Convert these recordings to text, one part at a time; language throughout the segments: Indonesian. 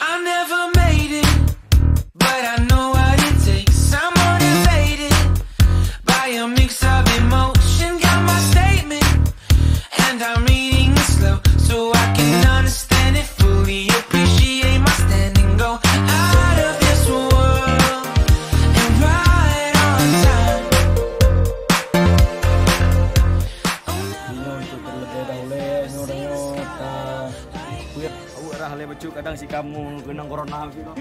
I never made it, but I know arah le baju kadang si kamu kena corona gitu.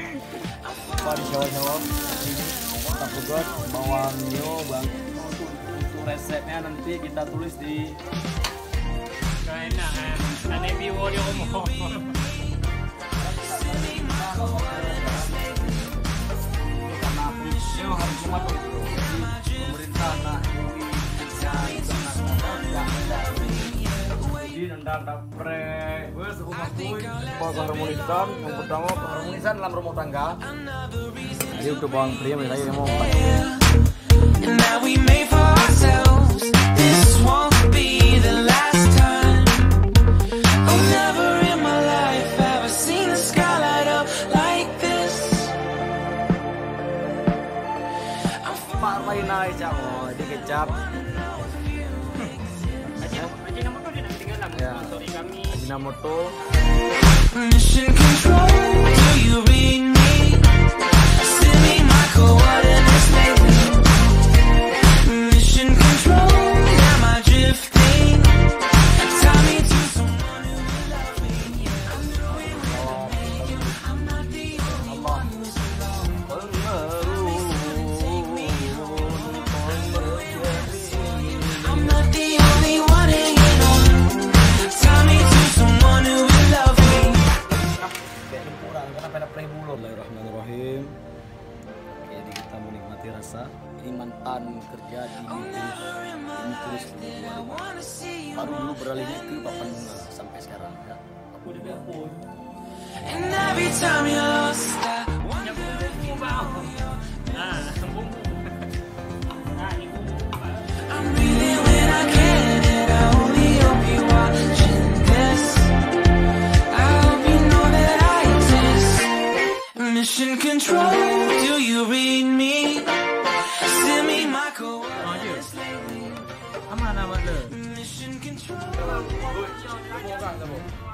Pari jawa-jawa ini tak buat bawang nyo bang untuk, resepnya nanti kita tulis di Enak kan? Ada viewer dia ngomong. Nendang dapre wes rumah kuy keharmonisan yang pertama keharmonisan dalam rumah tangga. Jadi untuk bawang pria misalnya mau And that we made for ourselves. This won't be the last time. Oh, never in my life have I seen the sky light up like this. Pak Mainai jangan di kecap yeah. Minamoto Mission Control, do you read menikmati rasa ini mantan kerja di ini tulis baru dulu beralihnya ke papan bunga sampai sekarang ya aku juga And every time you're lost, I Yang bumbu bau. Ah, bumbu. Ah, ini bumbu. I'm breathing when I can, and I only hope you're watching this. I hope you know that I exist. Mission control, do you read me? 不会不会吃饭不？